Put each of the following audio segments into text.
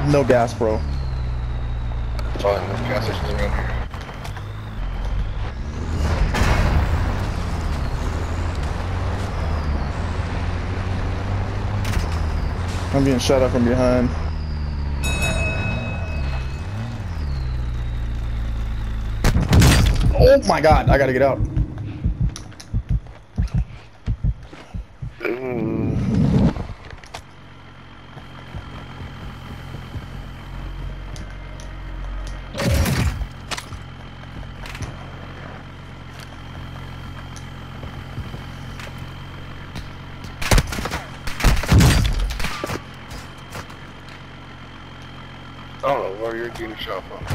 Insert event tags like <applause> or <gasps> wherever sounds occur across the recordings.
have no gas, bro. Fine, there's gas stations around here. I'm being shot at from behind. Oh my god, I gotta get out. Where you're getting shot from.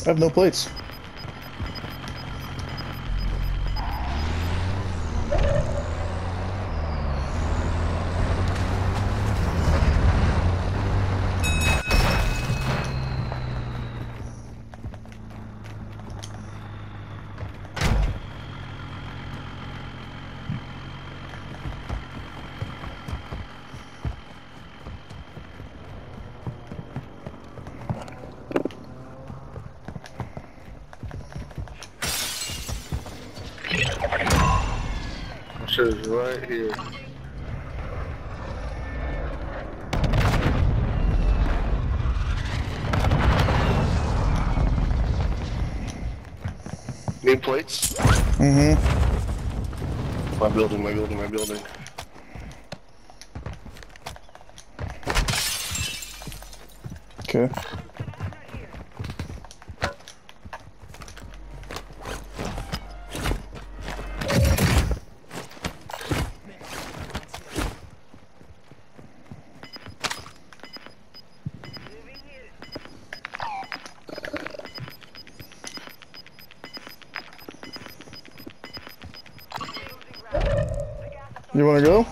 I have no plates. Sure it's right here. Need plates? Mm-hmm. My building, my building, my building. Okay. You wanna go?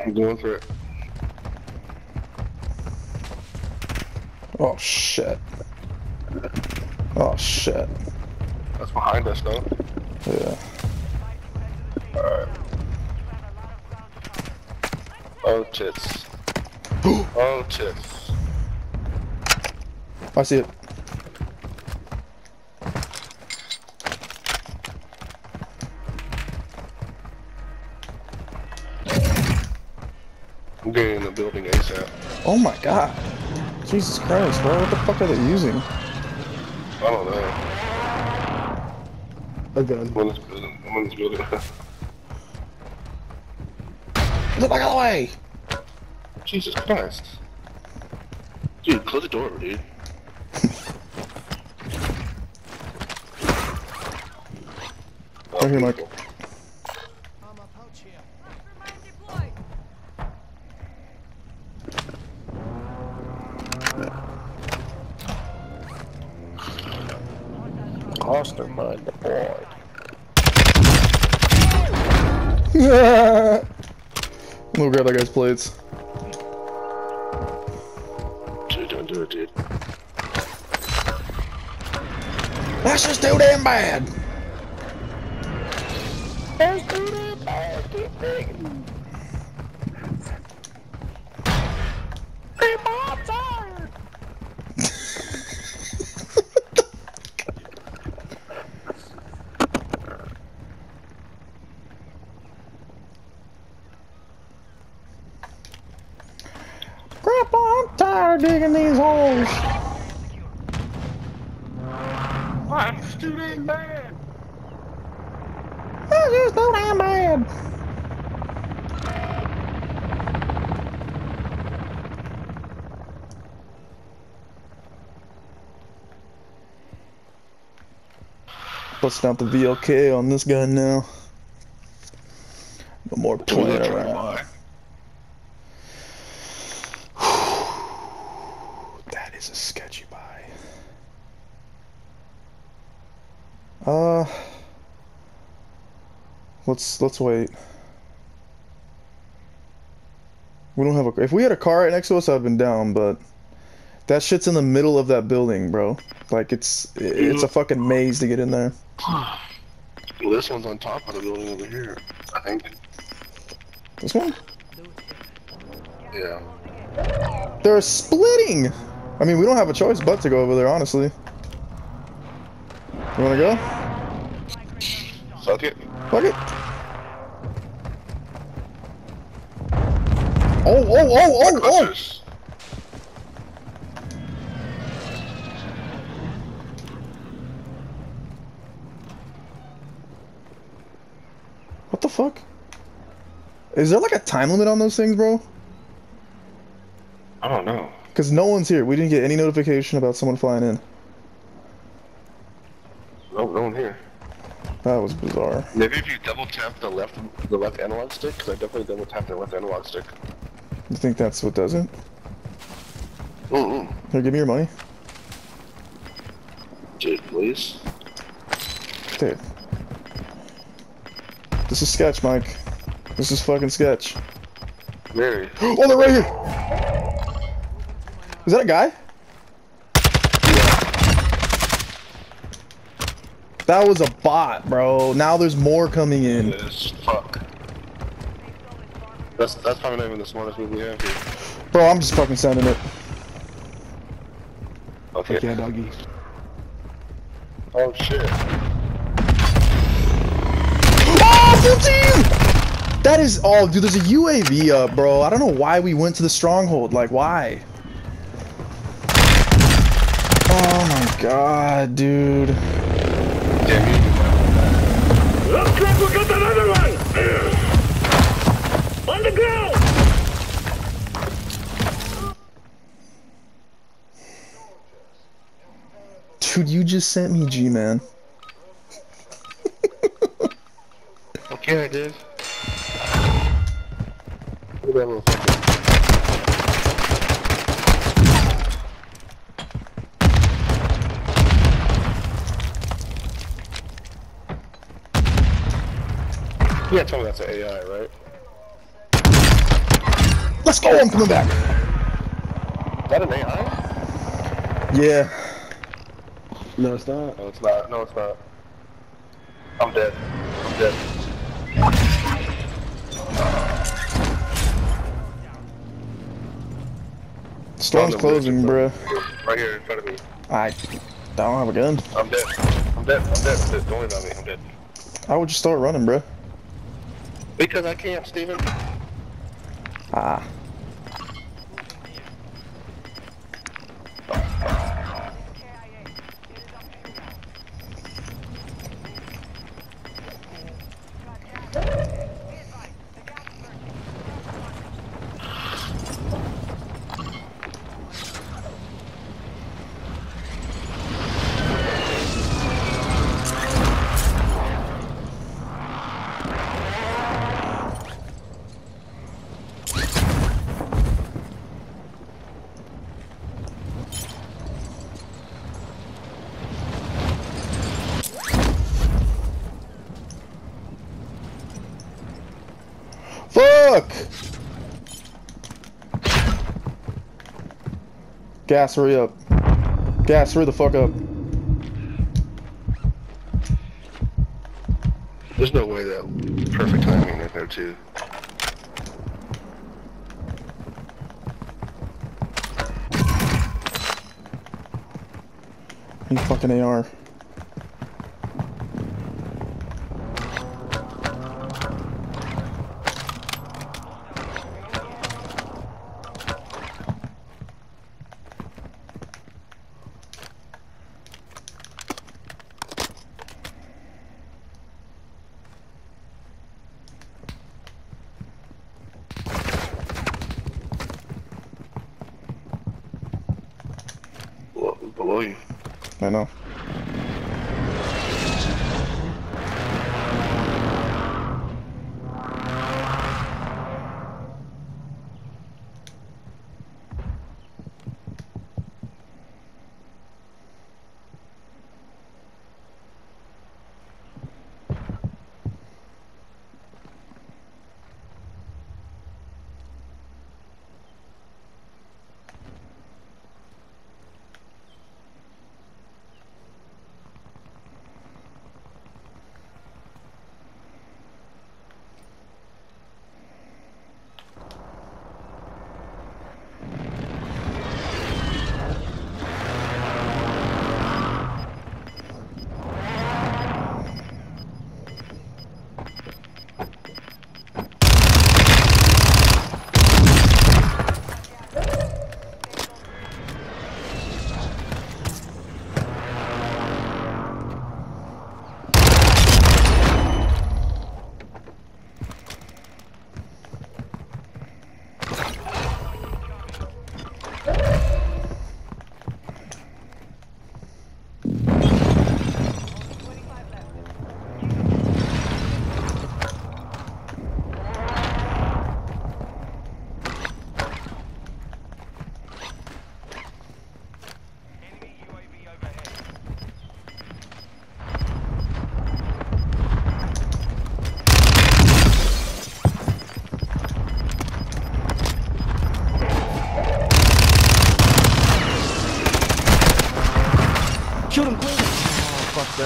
I'm going for it. Oh shit. Oh shit. That's behind us, though. Yeah. Alright. Oh, tits. <gasps> oh, tits. I see it. I'm getting in the building ASAP. Oh my god. Jesus Christ, bro. What the fuck are they using? I don't know. A gun. I'm in this building. I'm in this building. Get back out the way! Jesus Christ. Dude, close the door, dude. <laughs> Right here, Mike. Mastermind deployed. We'll grab that guy's plates. Dude, don't do it, dude. That's just too damn bad! Grandpa, I'm tired of digging these holes. That's too damn bad. That's just too bad. Busting out the VLK on this gun now. No more playing around. That is a sketchy buy. Uh, let's let's wait. We don't have a. If we had a car right next to us, I'd been down. But that shit's in the middle of that building, bro. Like it's it's a fucking maze to get in there. Well, this one's on top of the building over here. I think. This one? Yeah. They're splitting. I mean, we don't have a choice but to go over there, honestly. You wanna go? It. Fuck it. Oh, oh, oh, oh, oh! What the fuck? Is there like a time limit on those things, bro? I don't know. Because no one's here. We didn't get any notification about someone flying in. No, no one here. That was bizarre. Maybe if you double tap the left, the left analog stick, because I definitely double tapped the left analog stick. You think that's what does it? Mm-mm. Here, give me your money. Dude, please. Dude. This is sketch, Mike. This is fucking sketch. Mary. <gasps> Oh, they're right here! Is that a guy? That was a bot, bro. Now there's more coming in. Fuck. That's that's probably not even the smartest move we have here. Bro, I'm just fucking sending it. Okay. Yeah, doggy. Oh shit. Oh, full team! That is, oh, dude, there's a UAV up, bro. I don't know why we went to the stronghold. Like, why? Oh my god, dude. Damn you. Looks like we got another one! On the ground! Dude, you just sent me G-Man. <laughs> Okay, I did. Look at that little fucker. You gotta tell me that's an AI, right? Let's go, I'm coming back. Is that an AI? Yeah. No, it's not. No, it's not. No, it's not. I'm dead. I'm dead. Storm's closing, bruh. Right here in front of me. I don't have a gun. I'm dead. I'm dead. I'm dead. I'm dead. Don't worry about me. I'm dead. I would just start running, bruh. Because I can't, Steven. Ah. Fuck! Gas, hurry up. Gas, hurry the fuck up. There's no way that perfect timing right there, too. You fucking AR. I know.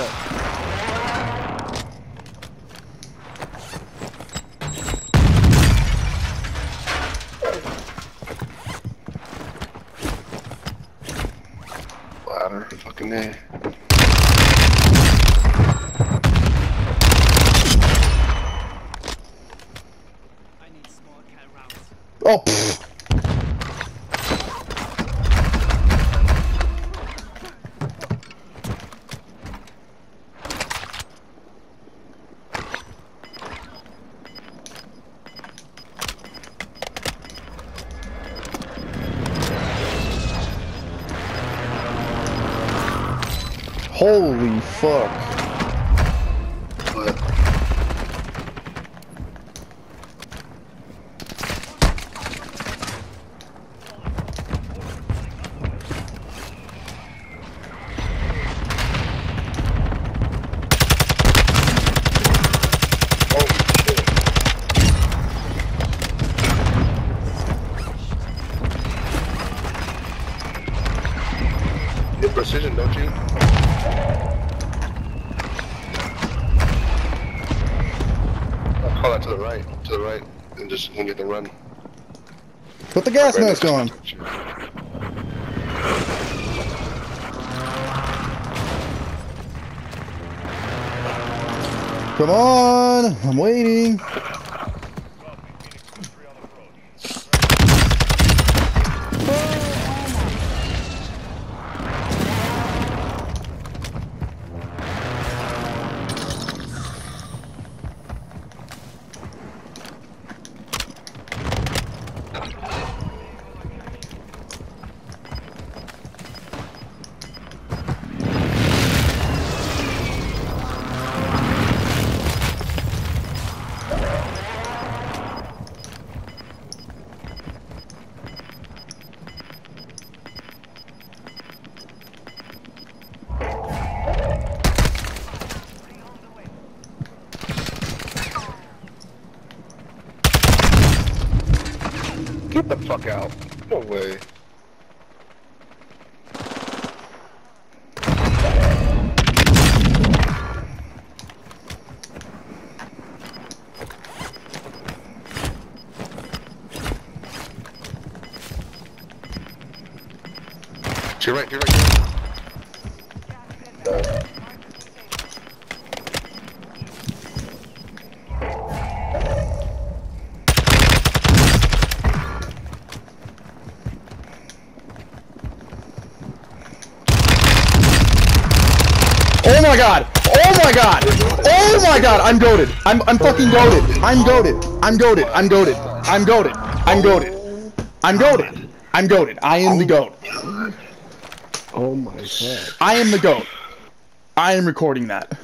Oh, fuck that. Ladder, fucking A. Oh, pfft. Holy fuck. Have precision, don't you? I'll call that to the right, to the right, and just when you can run. Put the gas mask on. Come on. I'm waiting. Fuck out. No way. To your right, to your right. to your my god! Oh my god! Oh my god! I'm goaded! I'm I'm fucking goaded! I'm goaded! I'm goaded! I'm goaded! I'm goaded! I'm goaded! I'm goaded! I'm goaded! I am the goat! Oh my god. I am the goat! I am recording that.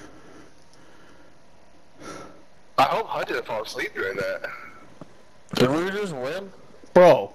I hope Hud didn't fall asleep during that. Did we just win? Bro.